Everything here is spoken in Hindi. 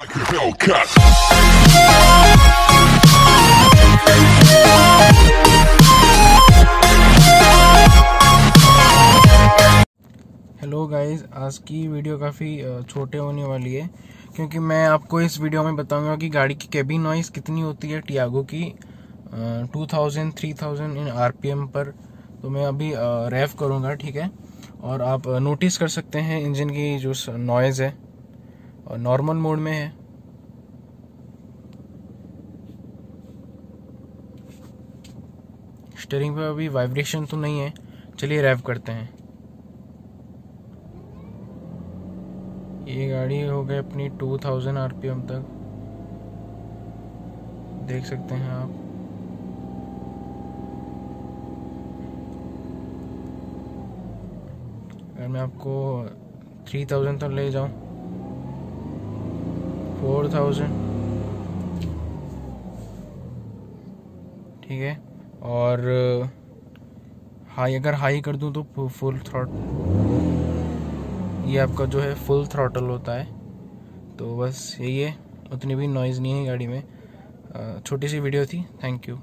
हेलो गाइस आज की वीडियो काफ़ी छोटे होने वाली है, क्योंकि मैं आपको इस वीडियो में बताऊँगा कि गाड़ी की कैबिन नॉइस कितनी होती है टियागो की टू थाउज़ेंड थ्री थाउज़ेंड इन आरपीएम पर। तो मैं अभी रैफ करूँगा, ठीक है? और आप नोटिस कर सकते हैं इंजन की जो नॉइज़ है। और नॉर्मल मोड में है। स्टेयरिंग पे अभी वाइब्रेशन तो नहीं है। चलिए रैव करते हैं। ये गाड़ी हो गई अपनी 2000 आरपीएम तक। देख सकते हैं आप। अगर मैं आपको 3000 तक तो ले जाऊँ। 4000 ठीक है? और हाई अगर हाई कर दूँ तो फुल थ्रॉट ये आपका जो है फुल थ्रॉटल होता है। तो बस यही है, उतनी भी नॉइज़ नहीं है गाड़ी में। छोटी सी वीडियो थी थैंक यू